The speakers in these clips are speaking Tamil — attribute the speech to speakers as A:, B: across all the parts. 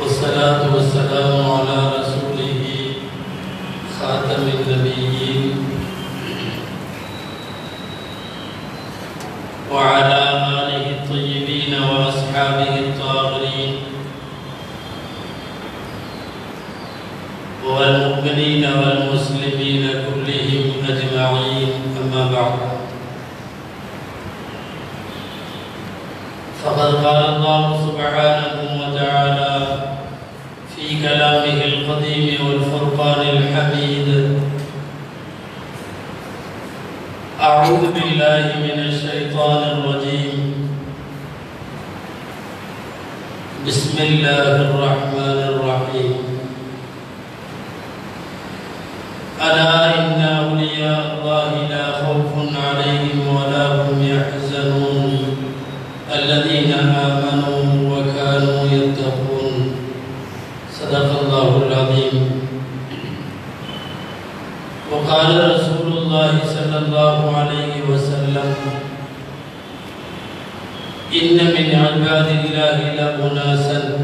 A: والصلاة والسلام على رسوله خاتم النبيين وعلى آله الطيبين وأصحابه الطاهرين والمؤمنين والمسلمين كلهم أجمعين أما بعد. فقد قال الله سبحانه كلامه القديم والفرقان الحميد. أعوذ بالله من الشيطان الرجيم. بسم الله الرحمن الرحيم. ألا إن أولياء الله لا خوف عليهم ولا هم يحزنون. الذين آمنوا وكانوا يتقون صدق الله العظيم وقال رسول الله صلى الله عليه وسلم إن من عباد الله لأناسا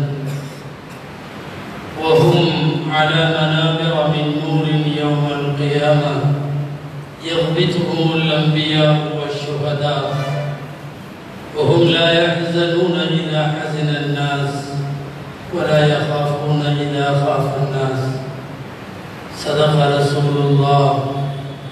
A: وهم على منابر من نور يوم القيامة يغبطهم الأنبياء والشهداء وهم لا يحزنون إذا حزن الناس ولا يخافون إذا خاف الناس. صدق رسول الله.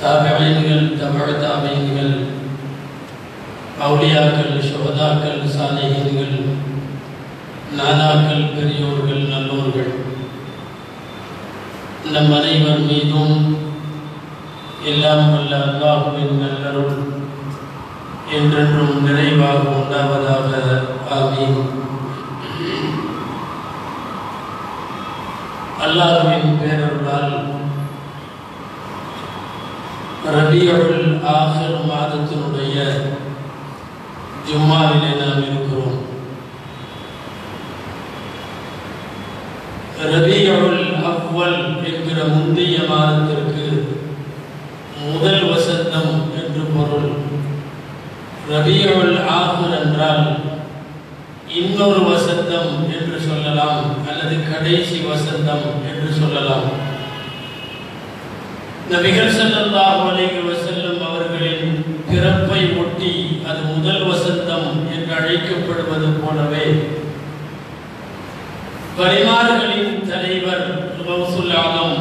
A: தாபியங்கள் தமிழ் தாபியங்கள் அவுளியாக்கள் சுகதாக்கள் சாலைகள் நானாக்கள் பெரியோர்கள் நல்லோர்கள் நம் அனைவர் மீதும் எல்லாம் வல்ல அல்லாஹுவின் நல்லருள் என்றென்றும் நிறைவாக உண்டாவதாக. ஆமீன். அல்லாஹுவின் பேரருளால் ரபியுல் ஆஹிர் மாதத்தினுடைய ஜும்மாவிலே நாம் இருக்கிறோம். ரபியுல் அவ்வல் என்கிற முந்தைய மாதத்திற்கு முதல் வசந்தம் என்று பொருள். ரபியுல் ஆஹிர் என்றால் இன்னொரு வசந்தம் என்று சொல்லலாம் அல்லது கடைசி வசந்தம் என்று சொல்லலாம். நபிகள் ஸல்லல்லாஹு அலைஹி வஸல்லம் அவர்களின் பிறப்பை ஒட்டி அது முதல் வசந்தம் என்று அழைக்கப்படுவது போலவே பரிமாறுகளின் தலைவர் ஆலம்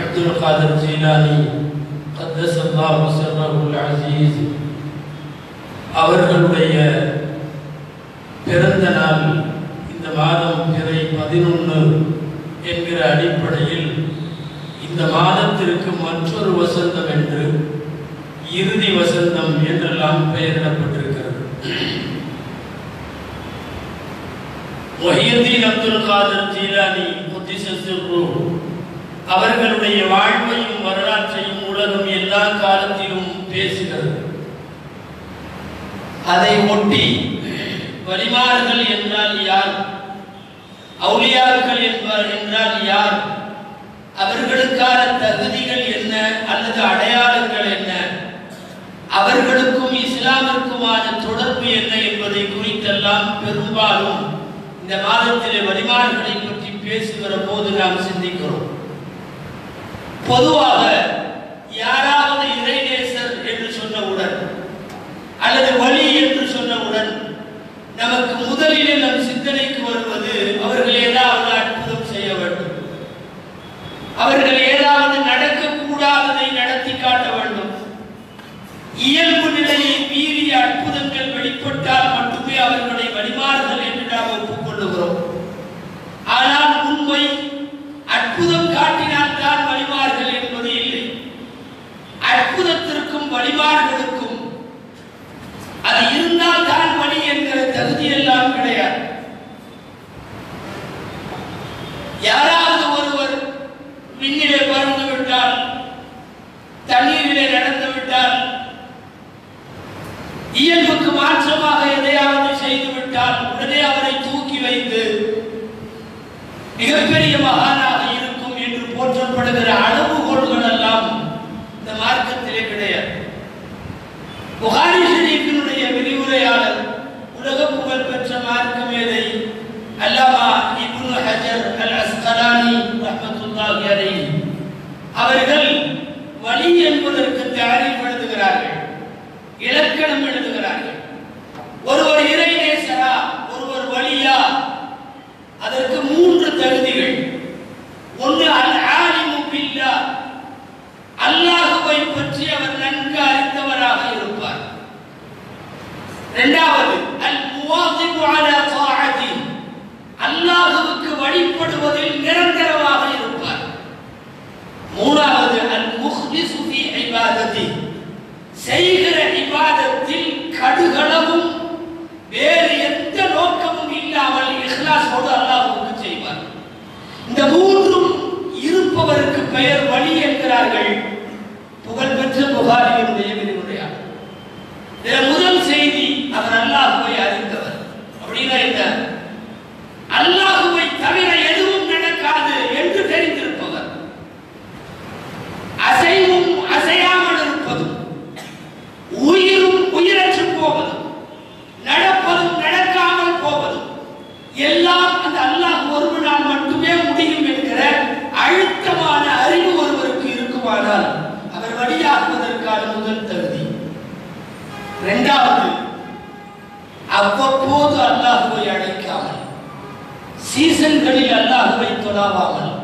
A: அப்துல் காதர் ஜீலானி கத்தசல்லாஹு அசீஸ் அவர்களுடைய பிறந்த நாள் இந்த மாதம் பிறை பதினொன்று என்கிற அடிப்படையில் இந்த மாதத்திற்கு மற்றொரு வசந்தம் என்று இறுதி வசந்தம் என்றெல்லாம் பெயரிடப்பட்டிருக்கிறது. ஒஹியத்தீன் அப்துல் காதர் ஜீலானி முத்திசு அவர்களுடைய வாழ்வையும் வரலாற்றையும் உலகம் எல்லா காலத்திலும் பேசுகிறது. அதை ஒட்டி வலிமார்கள் என்றால் யார்? அவுளியார்கள் என்பார் என்றால் யார்? அவர்களுக்கான தகுதிகள் என்ன அல்லது அடையாளங்கள் என்ன? அவர்களுக்கும் இஸ்லாமிற்குமான தொடர்பு என்ன என்பதை குறித்தெல்லாம் பெரும்பாலும் இந்த மாதத்திலே வலிமார்களை பற்றி பேசுகிற போது நாம் சிந்திக்கிறோம். பொதுவாக யாராவது இறைநேசர் என்று சொன்னவுடன் அல்லது வழி என்று சொன்னவுடன் நமக்கு முதலிலே நம் சிந்தனை வருவது அவர்கள் ஏதாவது அற்புதம் செய்ய வேண்டும் அவர்கள் ஏதாவது நடக்கக்கூடாததை நடத்தி காட்ட வேண்டும் இயல்பு நிலையை மீறிய அற்புதங்கள் வெளிப்பட்டால் மட்டுமே அவர்களை வழிமாறுகள் என்று நாம் ஒப்புக்கொள்ளுகிறோம். ஆனால் உண்மை அற்புதம் காட்டினால் தான் வழிமாறுகள் என்பது இல்லை. அற்புதத்திற்கும் வழிபாடுகளுக்கும் அது இருந்தால் தான் வழி என்கிற
B: தகுதி எல்லாம் கிடையாது. யாராவது ஒருவர் விண்ணிலே பறந்து விட்டால் தண்ணீரிலே நடந்து விட்டால் இயல்புக்கு மாற்றமாக எதையாவது செய்துவிட்டால் உடனே அவரை தூக்கி வைத்து மிகப்பெரிய மகானாக இருக்கும் என்று போற்றப்படுகிற அளவுகோல்கள் எல்லாம் இந்த மார்க்கத்திலே கிடையாது. புகாரி ஷரீஃபினுடைய விரிவுரையாளர் உலக புகழ் பெற்ற மார்க்க மேதை அல்லாமா இப்னு ஹஜர் அல் அஸ்கலானி ரஹ்மத்துல்லாஹி அலைஹி. அவர்கள் வழி என்பதற்கு தயாரிப்படுத்துகிறார்கள் இலக்கணம் எழுதுகிறார்கள். ஒருவர் இறை நேசரா ஒருவர் வழியா. அதற்கு மூன்று தகுதிகள். ஒன்று அல் ஆலிமு பில்லா அல்லாஹுவை பற்றி அவர் நன்கு அறிந்தவராக இருப்பார். இரண்டாவது அல் முவாதிபு அலா தாஅதி அல்லாஹுவுக்கு வழிபடுவதில் நிரந்தரமாக இருப்பார். மூணாவது அல் முஹ்லிசு ஃபீ இபாததி. செய்கிற இபாதத்தில் கடுகளவும் வேறு எந்த நோக்கமும் இல்லாமல் அல்லாஹ் அல்லாஹ்வுக்கு செய்வார். இந்த மூன்றும் இருப்பவருக்கு பெயர் வழி என்கிறார்கள். புகழ்பெற்ற புகாரியுடைய விரிவுரையாளர் இதுல முதல் செய்தி அவர் அல்லாஹுவை அறிந்தவர் அப்படின்னா என்ன அல்லாஹுவை தவிர எதுவும் நடக்காது என்று தெரிந்திருப்பவர் அசைவும் அசையாமல் இருப்பதும் உயிரும் உயிரற்று போவதும் நடப்பதும் நடக்காமல் போவதும் எல்லாம் அந்த அல்லாஹ் ஒருவனால் மட்டுமே முடியும் என்கிற அழுத்தமான அறிவு ஒருவருக்கு இருக்குமானால் அவர் வழியாகுவதற்கான முதல் தகுதி இரண்டாவது அவ்வப்போது அல்லாஹுவை அழைக்காமல் சீசன்களில் அல்லாஹுவை தொழாவாமல்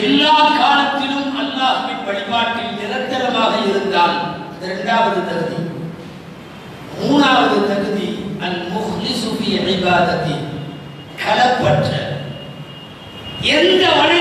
B: எல்லா காலத்திலும் அல்லாஹுவின் வழிபாட்டில் நிரந்தரமாக இருந்தால் இரண்டாவது தகுதி. மூணாவது தகுதி அல் முஹ்லிசுபி ஃபி களப்பற்ற எந்த வழி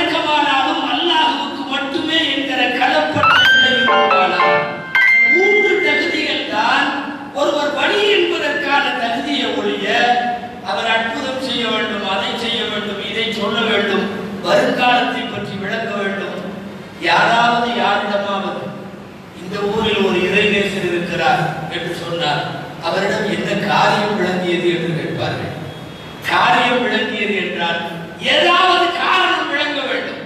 B: அவரிடம் என்ன காரியம் விளங்கியது என்று கேட்பார்கள். காரியம் விளங்கியது என்றால் ஏதாவது காரணம் விளங்க வேண்டும்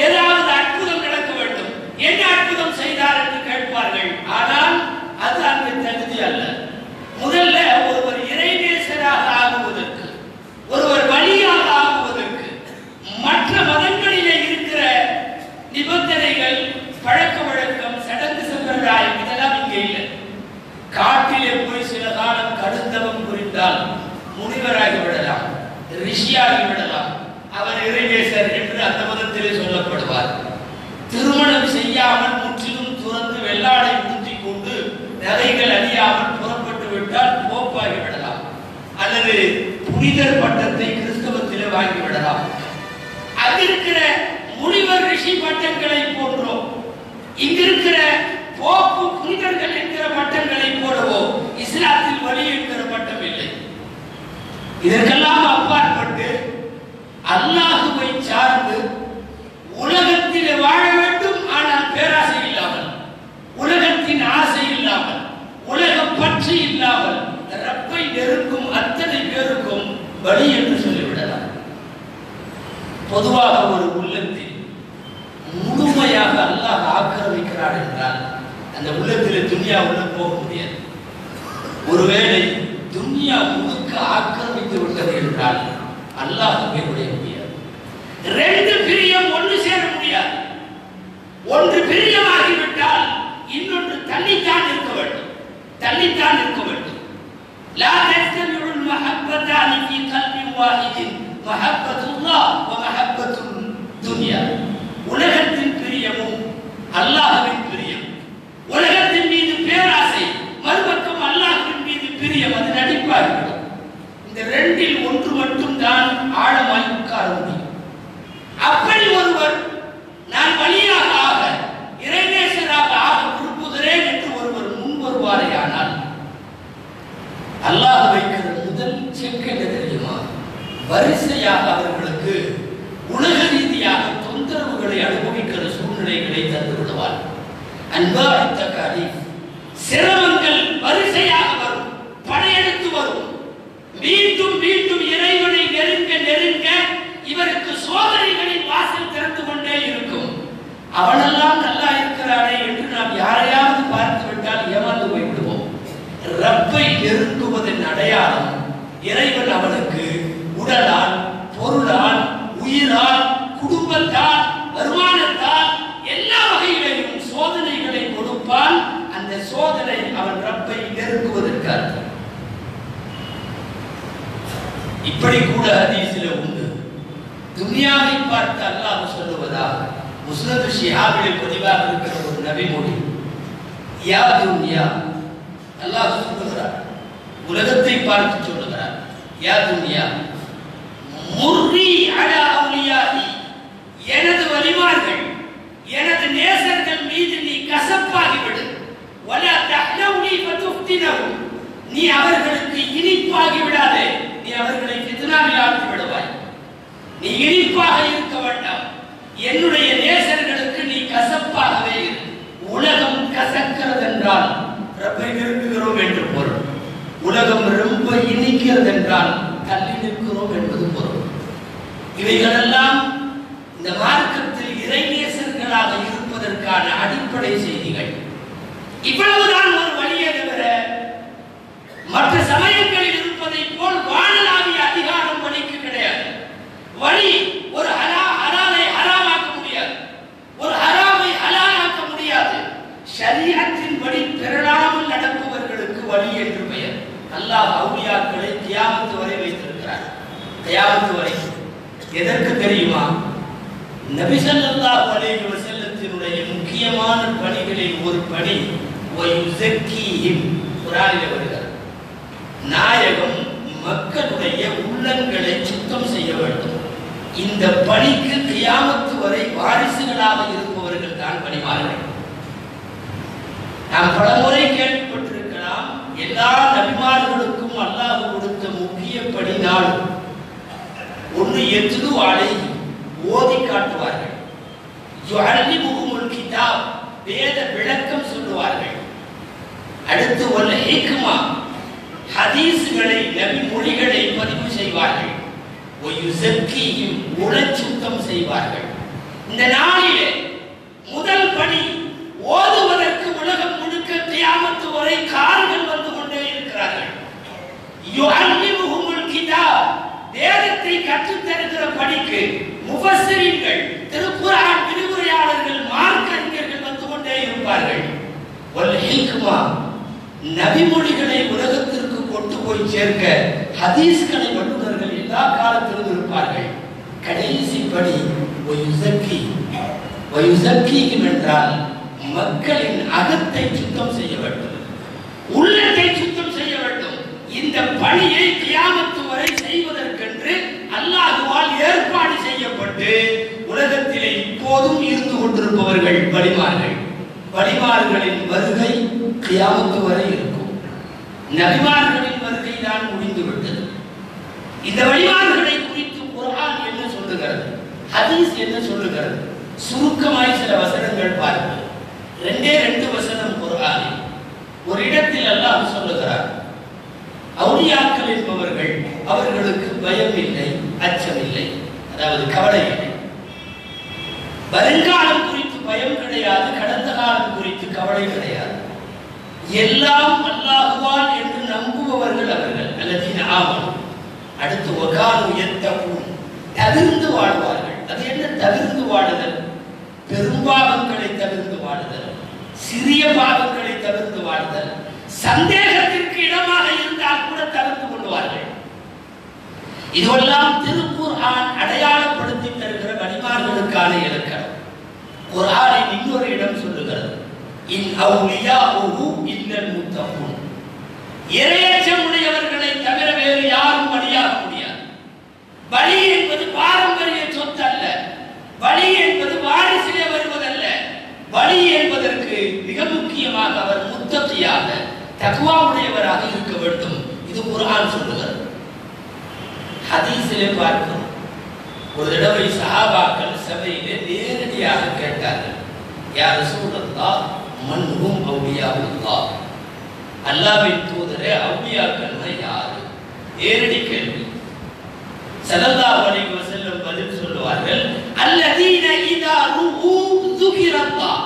B: ஏதாவது அற்புதம் நடக்க வேண்டும் என்ன அற்புதம் செய்தார் என்று கேட்பார்கள் ஆனால் அது அந்த தகுதி அல்ல முதல்ல ஒருவர் இறைநேசராக ஆகுவதற்கு ஒருவர் வழியாக ஆகுவதற்கு மற்ற மதங்களிலே இருக்கிற நிபந்தனைகள் பழக்க வழக்கம் சடங்கு சம்பிரதாயம் இதெல்லாம் இங்கே இல்லை காட்டிலே போய் சில காலம் கடுந்தவம் புரிந்தால் முனிவராகி விடலாம் ரிஷியாகி விடலாம் அவர் இறைநேசர் என்று அந்த மதத்திலே சொல்லப்படுவார் திருமணம் செய்யாமல் முற்றிலும் துறந்து வெள்ளாடை ஊற்றிக் கொண்டு நகைகள் அணியாமல் புறப்பட்டு விட்டால் போப்பாகி விடலாம் அல்லது புனிதர் பட்டத்தை கிறிஸ்தவத்திலே வாங்கி விடலாம் அங்கிருக்கிற முனிவர் ரிஷி பட்டங்களை போன்றோ இங்கிருக்கிற போப்பு புனிதர்கள் என்கிற பட்டங்களை போலவோ இஸ்லாத்தில் வழி என்கிற பட்டம் இல்லை இதற்கெல்லாம் அப்பாற்பட்டு அல்லாஹுவை சார்ந்து உலகத்தில் வாழ வேண்டும் ஆனால் பேராசை இல்லாமல் உலகத்தின் ஆசை இல்லாமல் உலக பற்று இல்லாமல் ரப்பை நெருங்கும் அத்தனை வழி என்று சொல்லிவிடலாம். பொதுவாக ஒரு உள்ளத்தில் முழுமையாக அல்லாஹ் ஆக்கிரமிக்கிறார் என்றால் அந்த உள்ளத்தில் துன்யா உள்ள போக முடியாது. ஒருவேளை துன்யா முழுக்க ஆக்கிரமித்து விட்டது என்றால் அல்லாஹ் உடைய முடியாது. ரெண்டு perhaps வரிசையாக அவர்களுக்கு உலக ரீதியாக தொந்தரவுகளை அனுபவிக்கிற சூழ்நிலைகளை தந்து விடுவார் அன்பார்த்த காரி சிரமங்கள் வரிசையாக வரும் படையெடுத்து வரும். மீண்டும் மீண்டும் இறைவனை நெருங்க நெருங்க இவருக்கு சோதனைகளின் வாசல் திறந்து கொண்டே இருக்கும். அவனெல்லாம் நல்லா இருக்கிறானே என்று நாம் யாரையாவது பார்த்து விட்டால் ஏமாந்து போய் விடுவோம் ரப்பை நெருங்குவதன் அடையாளம் இறைவன் அவனுக்கு உடலால் பொருளால் உயிரால் குடும்பத்தால் வருமானத்தால் எல்லா வகையிலையும் சோதனைகளை கொடுப்பான் அந்த சோதனை அவன் ரப்பை நெருங்குவதற்கு அர்த்தம். இப்படி கூட ஹதீஸில் உண்டு. துன்யாவை பார்த்து அல்லாஹ் சொல்லுவதாக முஸ்லது ஷிஹாபிலே பதிவாக இருக்கிற ஒரு நபிமொழி யா துன்யா அல்லாஹ் சொல்லுகிறார். உலகத்தை பார்த்து சொல்லுகிறார். யா துன்யா முர்ரி அலா அவுலியாஹி. எனது வலிமார்கள் எனது நேசர்கள் மீது நீ கசப்பாகிவிடு. வலா தஹ்லவுனி ஃபதுஃப்தினஹும் நீ அவர்களுக்கு இனிப்பாகி விடாதே. நீ அவர்களை ஃபித்னாவில் ஆழ்த்தி விடுவாய். நீ இனிப்பாக இருக்க வேண்டாம். என்னுடைய நேசர்களுக்கு நீ கசப்பாகவே இரு. உலகம் கசக்கிறது என்றால் ரப்பை விரும்புகிறோம் என்று பொருள். உலகம் ரொம்ப இனிக்கிறது என்றால் தள்ளி நிற்கிறோம் என்பது பொருள். இவைகளெல்லாம் இந்த மார்க்கத்தில் இறைநேசர்களாக இருப்பதற்கான அடிப்படை செய்திகள். இவ்வளவுதான் ஒரு வழியை தவிர மற்ற சமயங்களில் இருப்பதை போல் வானலாவிய அதிகாரம் வழிக்கு கிடையாது. வழி ஒரு ஹலா ஹலாலை ஹராமாக்க முடியாது. ஒரு ஹராமை ஹலாலாக்க முடியாது. சரியத்தின் வழி பெறலாமல் நடப்பவர்களுக்கு வழி என்று பெயர். அல்லாஹ் அவுலியாக்களை தியாகம் தியாகத்து வரை எதற்கு தெரியுமா நபிசல்லா அலைஹி வஸல்லத்தினுடைய முக்கியமான பணிகளில் ஒரு பணி வயுஸக்கீஹிம் குர்ஆனில் வருகிறது நாயகம் மக்களுடைய உள்ளங்களை சுத்தம் செய்ய வேண்டும் இந்த பணிக்கு கியாமத்து வரை வாரிசுகளாக இருப்பவர்கள் தான் பணிவார்கள் நாம் பலமுறை கேள்விப்பட்டிருக்கலாம் எல்லா நபிமார்களுக்கும் அல்லாஹ் கொடுத்த முக்கிய பணி நாள் ஒன்று எத்லு அலை ஓதி காட்டுவார்கள். யுஅல்லிமுஹுமுல் கிதாப் வேத விளக்கம் சொல்லுவார்கள். அடுத்து ஒல் ஹிக்மா ஹதீஸ்களை நபி மொழிகளை பதிவு செய்வார்கள். ஒயுசக்கீயும் உளச்சுத்தம் செய்வார்கள். இந்த நாளிலே முதல் பணி ஓதுவதற்கு உலகம் முழுக்க தியாமத்து வரை கார்கள் வந்து கொண்டே இருக்கிறார்கள். யுஅல்லிமுஹுமுல் கிதாப் வேதத்தை கற்றுத் தருகிற பணிக்கு முஃபஸ்ஸிரீன்கள் திருக்குர்ஆன் விரிவுரையாளர்கள் மார்க்க அறிஞர்கள் வந்து கொண்டே இருப்பார்கள் வல் ஹிக்மா நபிமொழிகளை உலகத்திற்கு கொண்டு போய் சேர்க்க ஹதீஸ்களை வல்லுநர்கள் எல்லா காலத்திலும் இருப்பார்கள். கடைசி படி ஒயுசக்கி ஒயுசக்கியும் என்றால் மக்களின் அகத்தை சுத்தம் செய்ய வேண்டும். உள்ளத்தை சுத்தம் செய்ய வேண்டும். இந்த பணியை கியாமத்து வரை செய்வதற்கென்று அல்லாஹுவால் ஏற்பாடு செய்யப்பட்டு உலகத்திலே இப்போதும் இருந்து கொண்டிருப்பவர்கள் வழிமார்கள். வழிமார்களின் வருகை கியாமத்து வரை இருக்கும். நபிமார்களின் தான் முடிந்துவிட்டது. இந்த வழிபாடுகளை குறித்து குரான் என்ன சொல்லுகிறது? ஹதீஸ் என்ன சொல்லுகிறது? சுருக்கமாய் சில வசனங்கள் பார்ப்போம் ரெண்டே ரெண்டு வசனம் குர்ஆனில். ஒரு இடத்தில் அல்லாஹ் சொல்லுகிறார் அவுலியாக்கள் என்பவர்கள் அவர்களுக்கு பயம் இல்லை அச்சம் இல்லை அதாவது கவலை இல்லை. வருங்காலம் குறித்து பயம் கிடையாது கடந்த காலம் குறித்து கவலை கிடையாது. எல்லாம் அல்லாஹுவான் என்று நம்புபவர்கள் அவர்கள். அல்லது ஆமன். அடுத்து ஒகானு எத்தவும் தவிர்ந்து வாழ்வார்கள். அது என்ன? தவிர்ந்து வாழுதல். பெரும்பாவங்களை தவிர்த்து வாழுதல். சிறிய பாவங்களை தவிர்த்து வாழ்தல். சந்தேகத்திற்கு இடமாக இருந்தால் கூட தவிர்த்து கொள்வார்கள். இதுவெல்லாம் திருக்குர்ஆன் அடையாளப்படுத்தி தருகிற வழிபாடுகளுக்கான இலக்கணம். ஆளை இன்னொரு இடம் சொல்லுகிறது. இன் அவுலியா இல்லல் முத்தகுன். இரையச்சம் உடையவர்களை தவிர வேறு யாரும் வழியாக முடியாது. வழி என்பது பாரம்பரிய சொத்து அல்ல வழி என்பது வாரிசிலே வருவதல்ல. வழி என்பதற்கு மிக முக்கியமாக அவர் முத்தத்தியாக தகுவாவுடையவராக இருக்க வேண்டும். இது குர்ஆன் சொல்லுகிறது. ஹதீஸிலே பார்க்கிறோம். ஒரு தடவை சஹாபாக்கள் சபையிலே நேரடியாக கேட்டார்கள். யார் சூழல்லா மண்ணும் அவுளியாவுல்லா அல்லாவின் தூதரே அவுளியாக்கள்னா யாரு நேரடி கேள்வி? ஸல்லல்லாஹு அலைஹி வஸல்லம் பதில் சொல்லுவார்கள் அல்லதீன இதா ருஉ ذுகிரல்லாஹ்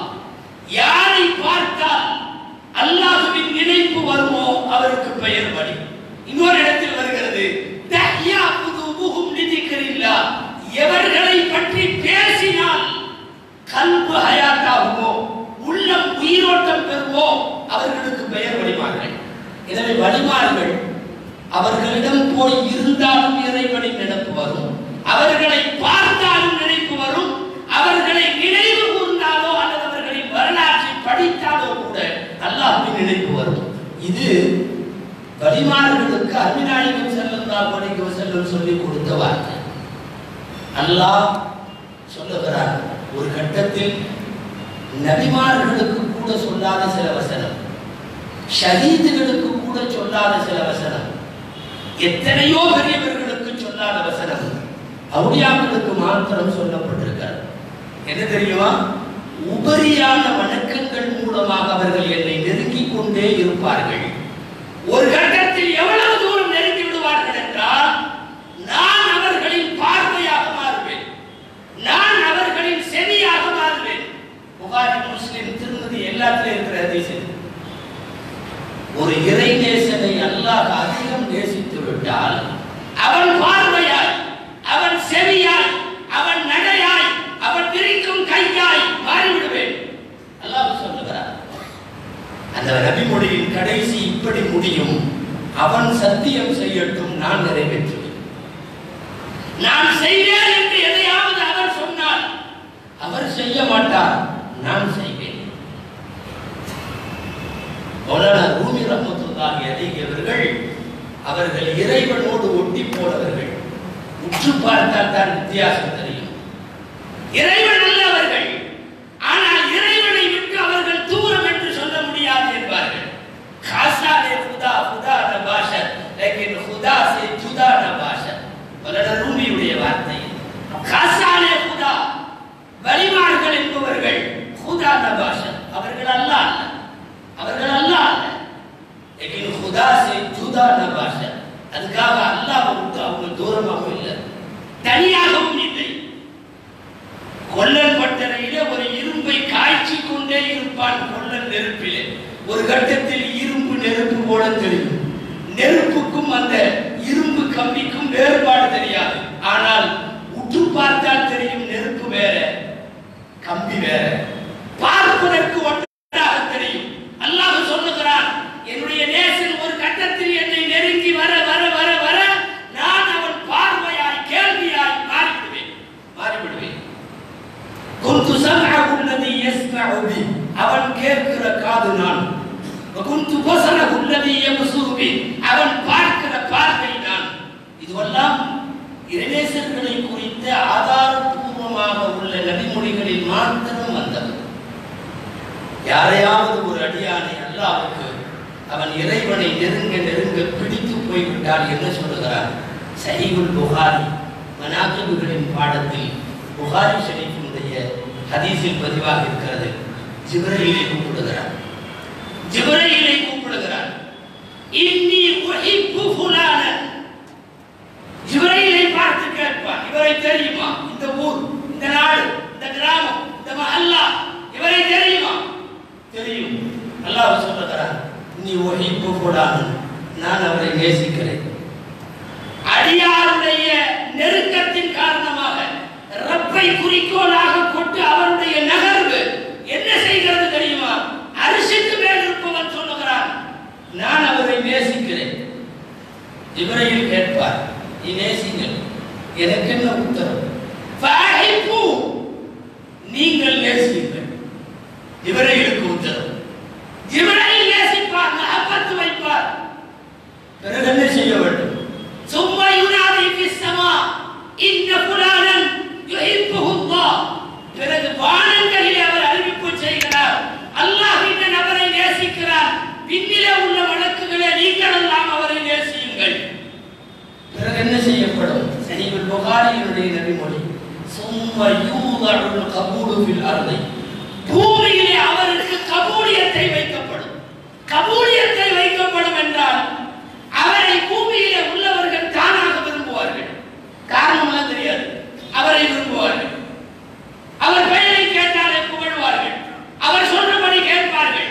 B: யாரை பார்த்தால் அல்லாஹ்வின் நினைப்பு வருமோ அவருக்கு பெயர் வழி இன்னொரு இடத்தில் வருகிறது தஹ்யா குதுபுஹும் லிதிக்ரில்லா. எவர்களை பற்றி பேசினால் கல்பு ஹயாத்தாகுமோ உள்ளம் உயிரோட்டம் பெறுவோம் அவர்களுக்கு பெயர் வழிவார்கள் எனவே வழிமார்கள் அவர்களிடம் போய் இருந்தாலும் இறைவனின் நினைப்பு வரும். அவர்களை பார்த்தாலும் நினைப்பு வரும். அவர்களை நினைவு கூர்ந்தாலோ அல்லது அவர்களின் வரலாற்றை படித்தாலோ கூட அல்லாஹின் நினைப்பு வரும். இது வழிமார்களுக்கு அருமிநாயகம் செல்லல்லா படிக்க செல்லும் சொல்லி கொடுத்த வார்த்தை. அல்லாஹ் சொல்லுகிறார் ஒரு கட்டத்தில் நபிமார்களுக்கு கூட சொல்லாத சில வசனம். ஷஹீதுகளுக்கு கூட சொல்லாத சில வசனம். எத்தனையோ பெரியவர்களுக்கு சொல்லாத வசனம். அவுடியாக்களுக்கு மாத்திரம் சொல்லப்பட்டிருக்கார் என்ன தெரியுமா? உபரியான வணக்கங்கள் மூலமாக அவர்கள் என்னை நெருங்கிக் கொண்டே இருப்பார்கள். ஒரு கட்டத்தில் எவ்வளவு தூரம் நெருங்கி விடுவார்கள் என்றால் நான் அவர்களின் பார்வையாக மாறுவேன். நான் அவர்களின் செவியாக மாறுவேன். புகாரி முஸ்லிம் திருமதி எல்லாத்திலும் இருக்கிற அதிசயம் ஒரு இறை நேசனை அல்லாஹ் அதிகம் நேசித்து விட்டால் அவன் பார்வையாய் அவன் செவியாய் அவன் நடையாய் அவன் விரிக்கும் கையாய் மாறிவிடுவேன். அல்லாஹ் சொல்லுகிறார். அந்த நபிமொழியின் கடைசி இப்படி முடியும் அவன் சத்தியம் செய்யட்டும் நான் நிறைவேற்றுவேன். நான் செய்வேன் என்று எதையாவது அவர் சொன்னால் அவர் செய்ய மாட்டார் நான் செய்வேன். மௌலானா அவர்கள் அவர்கள் இறைவனோடு ஒட்டி போனவர்கள். உற்று பார்த்தால் தான் வித்தியாசம் தெரியும். இறைவன் இருப்பான் கொள்ள நெருப்பிலே. ஒரு கட்டத்தில் இரும்பு நெருப்பு போல தெரியும். நெருப்புக்கும் அந்த இரும்பு கம்பிக்கும் வேறுபாடு தெரியாது. ஆனால் உற்று பார்த்தால் தெரியும் நெருப்பு வேற கம்பி வேற பார்ப்பதற்கு ஒன்றாக தெரியும் அல்லாஹ் சொல்லுகிறான் என்னுடைய நேசன் ஒரு கட்டத்தில் என்னை நெருங்கி வர வர வர வர நான் அவன் பார்வையாய் கேள்வியாய் மாறிவிடுவேன் மாறிவிடுவேன் குந்து சம்அஹு அல்லதி யஸ்மஉ பி அவன் கேட்கிற காது நான் குந்து பஸரஹு அல்லதி யப்சுரு பி அவன் பார்க்கிற பார்வை நான் இதுவெல்லாம் இறைநேசர்களை குறித்த ஆதாரபூர்வமாக உள்ள நபிமொழிகளில் மாத்திரம் வந்தது யாரையாவது ஒரு அடியானை அல்லாவுக்கு அவன் இறைவனை நெருங்க நெருங்க பிடித்து போய்விட்டால் என்ன சொல்லுகிறார். சஹீகுல் புகாரி மனாக்கிபுகளின் பாடத்தில் புகாரி ஷரீஃபினுடைய ஹதீஸில் பதிவாக இருக்கிறது. ஜிப்ரீலை கூப்பிடுகிறார். ஜிப்ரீலை கூப்பிடுகிறார். இன்னி உஹிப்பு ஃபுலானன் ஜிப்ரீலை பார்த்து கேட்பார். இவரை தெரியுமா? இந்த ஊர் இந்த நாடு இந்த கிராமம் இந்த மஹல்லா இவரை தெரியுமா? தெரியும். அல்லாஹ் சொல்லுகிறார் நீ ஒழிப்பு கூடாது. நான் அவரை நேசிக்கிறேன். அடியாருடைய நெருக்கத்தின் காரணமாக ரப்பை குறிக்கோளாக தானே நபிமொழி சும்மா யூதருள் கபூடு ஃபில் அர்தை. பூமியிலே அவருக்கு கபூலியத்தை வைக்கப்படும். கபூலியத்தை வைக்கப்படும் என்றால் அவரை பூமியிலே உள்ளவர்கள் தானாக விரும்புவார்கள் காரணம்லாம் தெரியாது அவரை விரும்புவார்கள் அவர் பெயரை கேட்டாலே புகழ்வார்கள் அவர் சொன்னபடி கேட்பார்கள்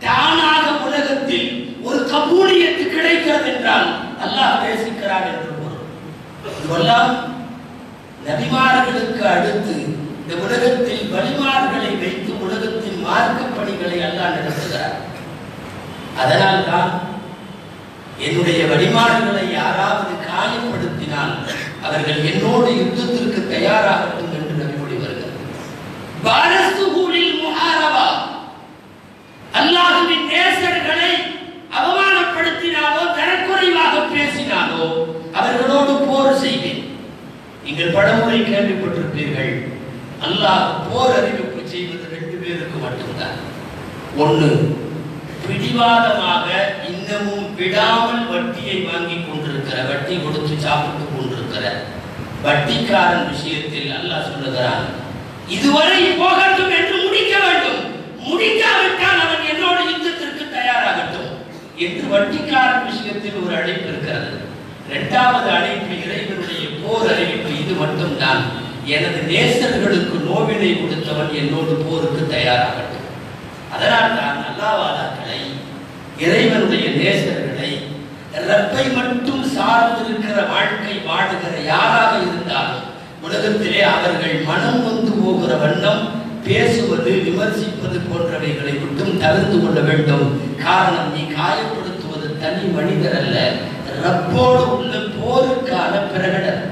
B: தானாக உலகத்தில் ஒரு கபூலியத்து கிடைக்கிறது என்றால் அல்லாஹ் பேசிக்கிறார் என்று பொருள் இதெல்லாம் அதற்கு அடுத்து இந்த உலகத்தில் வழிமார்களை வைத்து உலகத்தின் மார்க்க பணிகளை அல்லா நடத்துகிறார். அதனால் தான் என்னுடைய வழிமார்களை யாராவது காயப்படுத்தினால் அவர்கள் என்னோடு யுத்தத்திற்கு தயாராகட்டும் என்று நபிமொழி வருகிறது அல்லாஹுவின் நேசர்களை அவமானப்படுத்தினாலோ தரக்குறைவாக பேசினாலோ அவர்களோடு போர் செய்வேன். நீங்கள் படமுறை கேள்விப்பட்டிருப்பீர்கள். அல்லாஹ் போர் அறிவிப்பு செய்வது ரெண்டு பேருக்கு மட்டும்தான். ஒன்று பிடிவாதமாக இன்னமும் விடாமல் வட்டியை வாங்கி கொண்டிருக்கிற வட்டி கொடுத்து சாப்பிட்டு கொண்டிருக்கிற வட்டிக்காரன் விஷயத்தில் அல்லாஹ் சொல்லுகிறான் இதுவரை போகட்டும் என்று முடிக்க வேண்டும். முடிக்காவிட்டால் அவன் என்னோட யுத்தத்திற்கு தயாராகட்டும். என்று வட்டிக்காரன் விஷயத்தில் ஒரு அழைப்பு இருக்கிறது. இரண்டாவது அழைப்பு இறைவனுடைய போர் அறிவிப்பு இது மட்டும்தான். எனது நேசர்களுக்கு நோவினை கொடுத்தவன் என்னோடு போருக்கு தயாராகட்டும். அதனால் தான் அல்லாவாதாக்களை இறைவனுடைய நேசர்களை ரப்பை மட்டும் சார்ந்திருக்கிற வாழ்க்கை வாழுகிற யாராக இருந்தாலும் உலகத்திலே அவர்கள் மனம் வந்து போகிற வண்ணம் பேசுவது விமர்சிப்பது போன்றவைகளை விட்டும் தவிர்த்து கொள்ள வேண்டும். காரணம் நீ காயப்படுத்துவது தனி மனிதர் அல்ல. ரப்போடு உள்ள போருக்கான பிரகடனம்.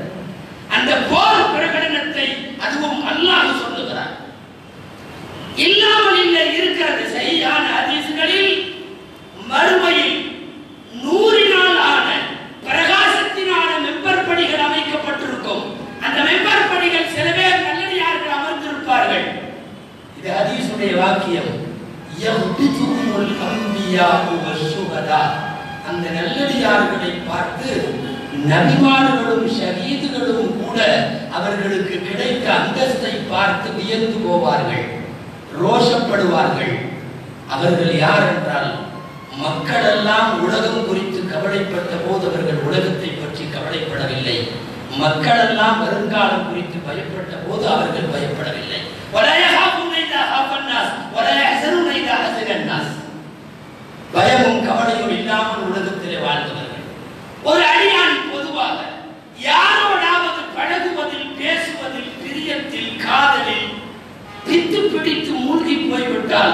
B: பித்து பிடித்து மூழ்கி போய்விட்டால்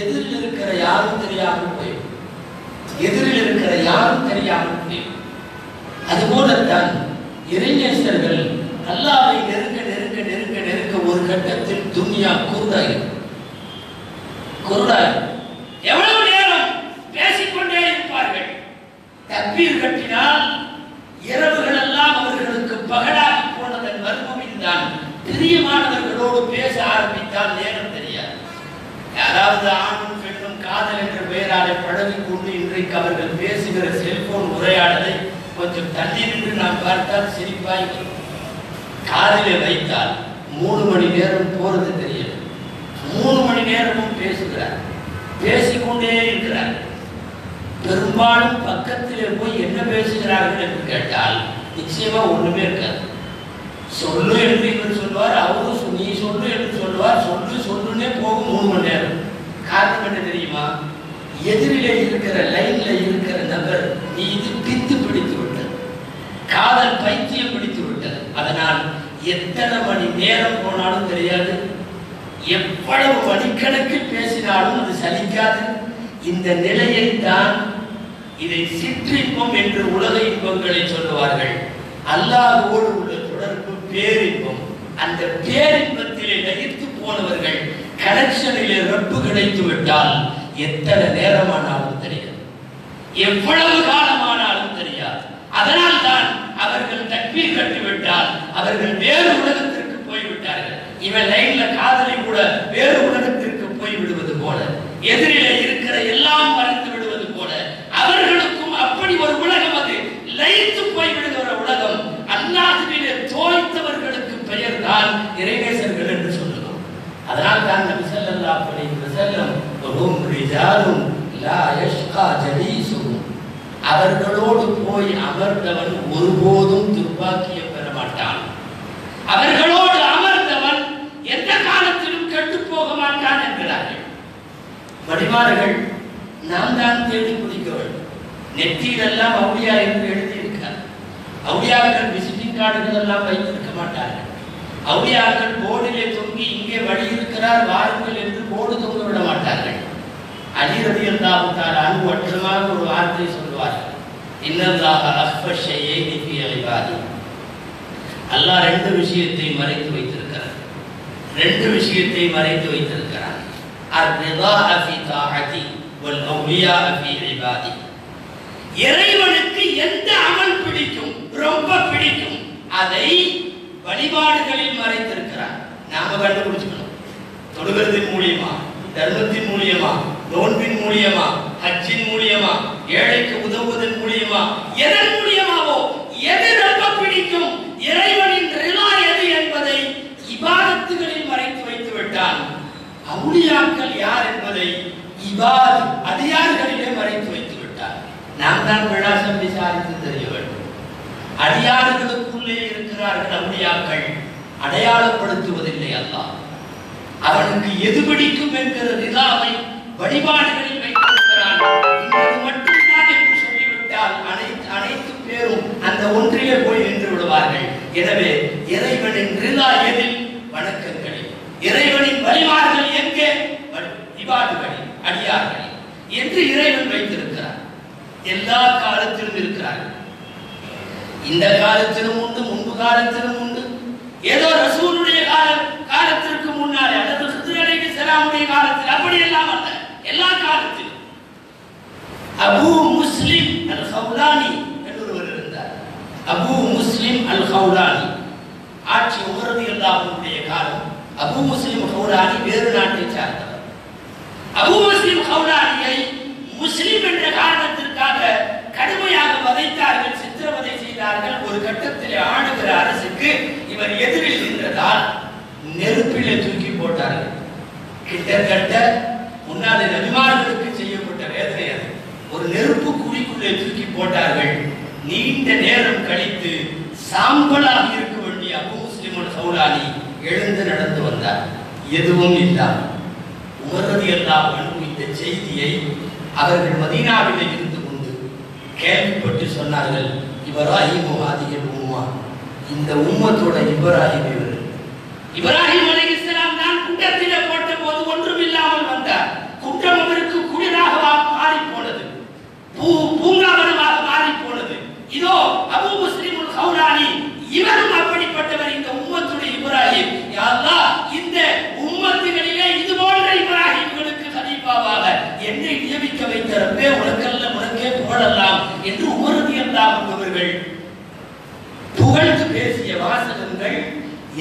B: எதிரில் இருக்கிற யாரும் தெரியாமல் போய்விடும். எதிரில் இருக்கிற யாரும் தெரியாமல் போய்விடும். அதுபோலத்தான் இறைநேசர்கள் அல்லாவை நெருங்க நெருங்க நெருங்க நெருங்க ஒரு கட்டத்தில் துன்யா குருடாயிரும் குருடாயிரும் எவ்வளவு நேரம் பேசிக்கொண்டே இருப்பார்கள்? தப்பீர் கட்டினால் இரவுகள் எல்லாம் அவர்களுக்கு பகலாகி போனதன் மர்மம் தான் பிரியமானவர்களோடு பேச ஆரம்பித்தால் அதாவது ஆணும் பெண்ணும் காதல் என்ற பெயராலே பழகி கொண்டு இன்றைக்கு அவர்கள் பேசுகிற செல்போன் உரையாடலை கொஞ்சம் தள்ளி நின்று நாம் பார்த்தால் சிரிப்பாய் காதலை காதிலே வைத்தால் மூணு மணி நேரம் போறது தெரியல. மூணு மணி நேரமும் பேசுகிறார். பேசிக்கொண்டே இருக்கிறார். பெரும்பாலும் பக்கத்திலே போய் என்ன பேசுகிறார்கள் என்று கேட்டால் நிச்சயமா ஒண்ணுமே இருக்காது. சொல்லு என்று இவர் சொல்வார் அவரும் சொ- நீ சொல்லு என்று சொல்வார் சொல்லு சொல்லுன்னே போகும் மூணு மணி நேரம். காரணம் என்ன தெரியுமா? எதிரிலே இருக்கிற லைன்ல இருக்கிற நபர் மீது பித்து பிடித்து விட்டது காதல் பைத்தியம் பிடித்து விட்டது அதனால் எத்தனை மணி நேரம் போனாலும் தெரியாது. எவ்வளவு மணிக்கணக்கில் பேசினாலும் அது சலிக்காது. இந்த நிலையை தான் இதை சிற்றின்பம் என்று உலக இன்பங்களை சொல்லுவார்கள். அல்லாஹ்வோடு உள்ள தொடர்பு பேரின்பம். அந்த பேரின்பத்திலே நகித்து போனவர்கள் கனெக்ஷனிலே நட்பு கிடைத்து விட்டால் எத்தனை நேரமானாலும் தெரியாது. எவ்வளவு காலமானாலும் தெரியாது. அதனால் தான் அவர்கள் தக்பீர் கட்டிவிட்டால் அவர்கள் வேறு உலகத்திற்கு போய்விட்டார்கள். இவன் லைன்ல காதலி கூட வேறு உலகத்திற்கு போய் விடுவது போல எதிரிலே இருக்கிற எல்லாம் மறைந்து விடுவது போல அவர்களுக்கும் அப்படி ஒரு உலகம் அது. லயித்து போய் விடுகிற உலகம் அல்லாஹுவிலே வசல்லம் ஹும் ரிஜாலும் லா யஷ்கா ஜலீசுகும் அவர்களோடு போய் அமர்ந்தவன் ஒருபோதும் துர்பாக்கியம் பெற மாட்டான். அவர்களோடு அமர்ந்தவன் எந்த காலத்திலும் கெட்டு போக மாட்டான் என்கிறார்கள். வடிவார்கள் நாம் தான் தேடி பிடிக்க வேண்டும். நெற்றியிலெல்லாம் அவுடியா என்று எழுதியிருக்கார் அவுளியாக்கள் விசிட்டிங் கார்டுகள் எல்லாம் வைத்திருக்க மாட்டார்கள். அவுளியார்கள் போர்டிலே தொங்கி இங்கே வழி இருக்கிறார் வாருங்கள் என்று போடு தொங்க விட மாட்டார்கள். அலிரதி அல்லாவுத்தால் அன்பு வட்டமாக ஒரு வார்த்தை சொல்வார்கள் இன்னல்லாக அஃபஷையை நிதி அலைவாதி அல்லாஹ் ரெண்டு விஷயத்தை மறைத்து வைத்திருக்கிறார். ரெண்டு விஷயத்தை மறைத்து வைத்திருக்கிறார். அர்ரிதா அஃபி தாஹதி வல் அவுலியா அஃபி இபாதி. இறைவனுக்கு எந்த அமல் பிடிக்கும்? ரொம்ப பிடிக்கும். அதை வழிபாடுகளில் மறைத்திருக்கிறார் நாம கண்டுபிடிச்சுக்கணும். தொழுகிறதின் மூலியமா தர்மத்தின் மூலியமா நோன்பின் மூலியமா ஹஜ்ஜின் மூலியமா ஏழைக்கு உதவுவதன் மூலியமா எதன் மூலியமாவோ எது ரொம்ப பிடிக்கும் இறைவனின் ரிலா எது என்பதை இபாதத்துகளில் மறைத்து வைத்து விட்டான் அவுளியாக்கள் யார் என்பதை இபாத் அதிகாரிகளிலே மறைத்து வைத்து விட்டார் நாம் தான் விழாசம் விசாரித்து தெரிய வேண்டும். அடியார்களுக்குள்ளே இருக்கிறார்கள் அவுளியாக்கள் அடையாளப்படுத்துவதில்லை அல்லா அவனுக்கு எது பிடிக்கும் என்கிற நிலாவை வழிபாடுகளில் வைத்திருக்கிறான். மட்டும்தான் என்று சொல்லிவிட்டால் அனைத்து அனைத்து பேரும் அந்த ஒன்றிலே போய் நின்று விடுவார்கள். எனவே இறைவனின் ரிலா எதில்? வணக்கங்களில். இறைவனின் வழிபாடுகள் எங்கே? இவாடுகளில் இபாடுகளில் அடியார்களில். என்று இறைவன் வைத்திருக்கிறார் எல்லா காலத்திலும் இருக்கிறார்கள். இந்த காலத்திலும் உண்டு முன்பு காலத்திலும் உண்டு. ஏதோ ரசூலுடைய கால காலத்திற்கு முன்னாலே அல்லது ஹித்ர் அலைஹிஸ்ஸலாமுடைய காலத்தில் அப்படி எல்லாம் அல்ல எல்லா காலத்திலும். அபூ முஸ்லிம் அல் ஹவுலானி என்று ஒருவர் இருந்தார். அபூ முஸ்லிம் அல் ஹவுலானி ஆட்சி உமரது அல்லாஹ்வுடைய காலம். அபூ முஸ்லிம் ஹவுலானி வேறு நாட்டை சார்ந்தவர். அபு முஸ்லிம் ஹவுலானியை முஸ்லிம் என்ற காரணத்திற்காக கடுமையாக வதைத்தார்கள். இருக்கிறார்கள் ஒரு கட்டத்தில் ஆளுகிற அரசுக்கு இவர் எதிரில் நின்றதால் நெருப்பிலே தூக்கி போட்டார்கள். கிட்டத்தட்ட முன்னாள் நபிமார்களுக்கு செய்யப்பட்ட வேதனை அது. ஒரு நெருப்பு குழிக்குள்ளே தூக்கி போட்டார்கள். நீண்ட நேரம் கழித்து சாம்பலாக இருக்க வேண்டிய அபு முஸ்லிமன் சௌலானி எழுந்து நடந்து வந்தார். எதுவும் இல்லாமல். உமரது எல்லாம் இந்த செய்தியை அவர்கள் மதீனாவிலே இருந்து கொண்டு கேள்விப்பட்டு சொன்னார்கள். இப்ராஹிம் ஆதிகள் உம்மா. இந்த உம்மத்தோட இப்ராஹிம் இவர். இப்ராஹிம் அலைஹிஸ்ஸலாம் தான் குண்டத்திலே போட்ட போது ஒன்றும் இல்லாமல் வந்தார். குற்றம் அவருக்கு குளிராக மாறி போனது பூ பூங்காவனமாக மாறி போனது இதோ அபு முஸ்லிமுல் ஹவுலானி இவரும் அப்படிப்பட்டவர் இந்த உம்மத்துடைய இப்ராஹிம். யாரா இந்த உம்மத்துகளிலே இது போன்ற இப்ராஹிம்களுக்கு கலீஃபாவாக என்னை நியமிக்க வைத்த ரப்பே உனக்கல்ல உனக்கு புகழலாம் என்று உமரதி அல்லாஹ் அவர்கள் புகழ்ந்து பேசிய வாசகங்கள்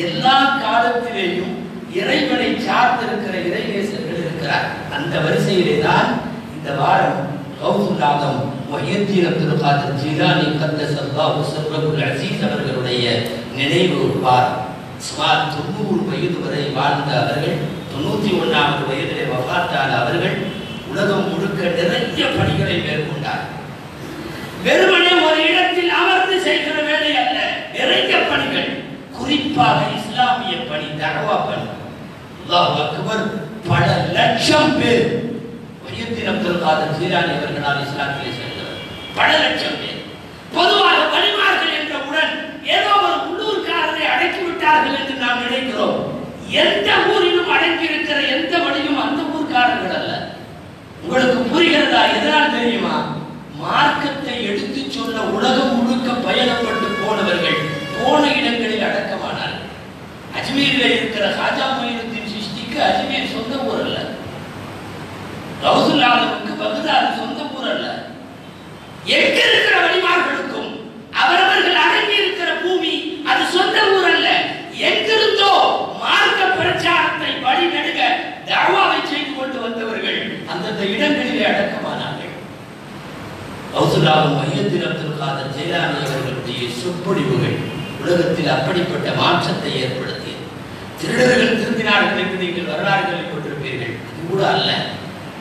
B: எல்லா காலத்திலேயும் இறைவனை சார்ந்திருக்கிற இறை நேசர்கள் இருக்கிறார். அந்த வரிசையிலே தான் இந்த வாரம் கௌசுல்லாதம் மொஹியத்தீன் அப்துல் காதர் ஜீலானி கத்தஸ் அல்லாஹு சர்வகுல் அசீஸ் அவர்களுடைய நினைவு வாரம். சுமார் தொண்ணூறு வயது வரை வாழ்ந்த அவர்கள் தொண்ணூற்றி ஒன்றாவது வயதிலே வஃபாத்தான அவர்கள் உலகம் முழுக்க நிறைய பணிகளை மேற்கொண்டார் வெறுமனே ஒரு இடத்தில் அமர்ந்து செய்கிற வேலை அல்ல. நிறைய பணிகள் குறிப்பாக இஸ்லாமிய பணி தகவா பணி. அக்பர் பல லட்சம் பேர் வையத்தின் அப்துல் காதர் அவர்களால் இஸ்லாத்திலே சேர்ந்தவர். பல லட்சம் பேர். பொதுவாக வழிமார்கள் என்றவுடன் ஏதோ ஒரு உள்ளூர்காரரை அடக்கி விட்டார்கள் என்று நாம் நினைக்கிறோம். எந்த ஊரிலும் அடங்கி எந்த வழியும் அந்த ஊர்காரர்கள் அல்ல. உங்களுக்கு புரிகிறதா? எதனால் தெரியுமா? மார்க்கத்தை எடுத்து சொல்ல உலகம் முழுக்க பயணப்பட்டு போனவர்கள் போன இடங்களில் அடக்கமானார் அஜ்மீரில் இருக்கிற ஹாஜா மொயினுத்தின் சிஷ்டிக்கு அஜ்மீர் சொந்த ஊர் அல்ல. ரவுசுல் ஆலமுக்கு பகுதாது சொந்த ஊர் அல்ல. எங்க இருக்கிற வழிமார்களுக்கும் அவரவர்கள் அடங்கி இருக்கிற பூமி அது சொந்த ஊர் அல்ல. எங்கிருந்தோ மார்க்க பிரச்சாரத்தை வழி நடுக தாவாவை செய்து கொண்டு வந்தவர்கள் அந்தந்த இடங்களிலே அடக்கமான கௌசுல்லாவும் மையத்தில் அப்துல் காதர் ஜெயலானி அவர்களுடைய சொற்பொழிவுகள் உலகத்தில் அப்படிப்பட்ட மாற்றத்தை ஏற்படுத்தியது. திருடர்கள் திருந்தினார்கள் என்று நீங்கள் வரலாறுகளை கொண்டிருப்பீர்கள். இது கூட அல்ல.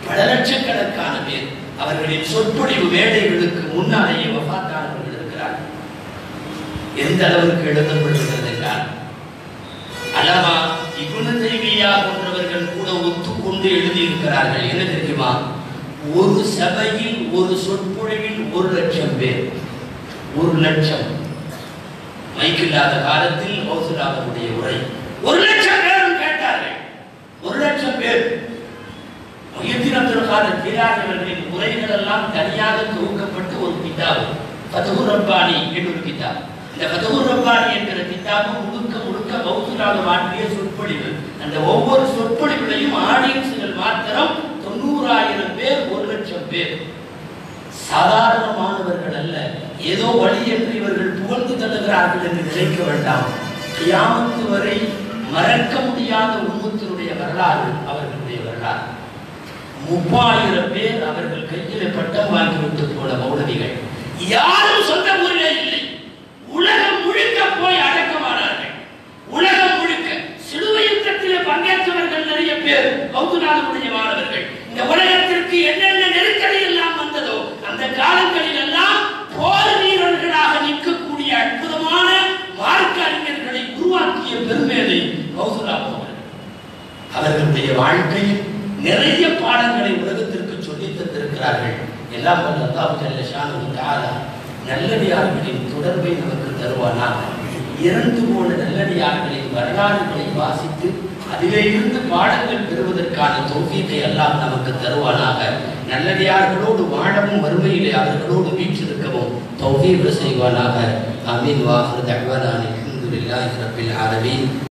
B: பல லட்சக்கணக்கான பேர் அவர்களின் சொற்பொழிவு மேடைகளுக்கு முன்னாலேயே வபாத்தானவர்கள் இருக்கிறார்கள். எந்த அளவுக்கு எழுதப்படுகிறது என்றால் அலமா இப்னு தெய்வியா போன்றவர்கள் கூட ஒத்துக்கொண்டு எழுதியிருக்கிறார்கள். என்ன தெரியுமா? ஒரு சபையில் ஒரு சொற்பொழிவில் ஒரு லட்சம் பேர். ஒரு லட்சம். மைக்கில்லாத காலத்தில் கௌசலாவுடைய உரை. ஒரு லட்சம் பேரும் கேட்டார்கள். ஒரு லட்சம் பேர். முயத்தின் அப்துல் காதர் உரைகள் எல்லாம் தனியாக தொகுக்கப்பட்டு ஒரு கிதாபு ஃபதஹு ரப்பானி என்று ஒரு கிதாப் இந்த ஃபதஹு ரப்பானி என்கிற கிதாபு முழுக்க முழுக்க கௌசலாக மாற்றிய சொற்பொழிவு. அந்த ஒவ்வொரு சொற்பொழிவுலையும் ஆடியன்ஸுகள் மாத்திரம் தொண்ணூறாயிரம் பேர் ஒரு லட்சம் பேர். சாதாரணமானவர்கள் அல்ல. ஏதோ வழி என்று இவர்கள் புகழ்ந்து தள்ளுகிறார்கள் என்று நினைக்க வேண்டாம். கியாமத்து வரை மறக்க முடியாத உண்மத்தினுடைய வரலாறு அவர்களுடைய வரலாறு. முப்பாயிரம் பேர் அவர்கள் கையில் பட்டம் வாங்கிவிட்டு போன மௌலவிகள். யாரும் சொந்த ஊரிலே இல்லை. உலகம் முழுக்க போய் அடக்கமானார்கள். உலகம் முழுக்க சிலுவை யுத்தத்திலே பங்கேற்றவர்கள் நிறைய பேர் பௌத்தநாதனுடைய மாணவர்கள். இந்த உலகத்திற்கு என்னென்ன நெருக்கடி எல்லாம் வந்ததோ அந்த காலங்களில் எல்லாம் போர் வீரர்களாக நிற்கக்கூடிய அற்புதமான மார்க்க அறிஞர்களை உருவாக்கிய பெருமேதை கௌசலாபம் அவர்களுடைய வாழ்க்கையில் நிறைய பாடங்களை உலகத்திற்கு சொல்லி தந்திருக்கிறார்கள். எல்லாம் நல்லடியார்களின் தொடர்பை நமக்கு தருவானாக. இறந்து போன நல்லடியார்களின் வரலாறுகளை வாசித்து அதிலே இருந்து பாடங்கள் பெறுவதற்கான தோக்கியத்தை எல்லாம் நமக்கு தருவானாக. நல்லடியார்களோடு வாழவும் வறுமையிலே அவர்களோடு வீற்றிருக்கவும் தௌஃபீக செய்வானாக. அமீன் வாஹர் தஹ்வானா அல்ஹம்துலில்லாஹி ரப்பில் ஆலமீன்.